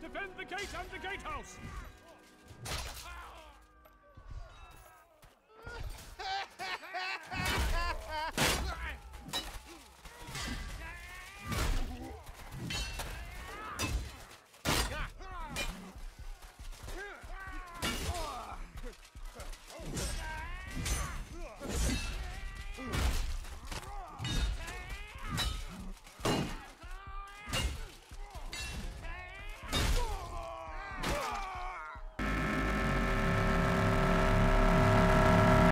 Defend the gate and the gatehouse!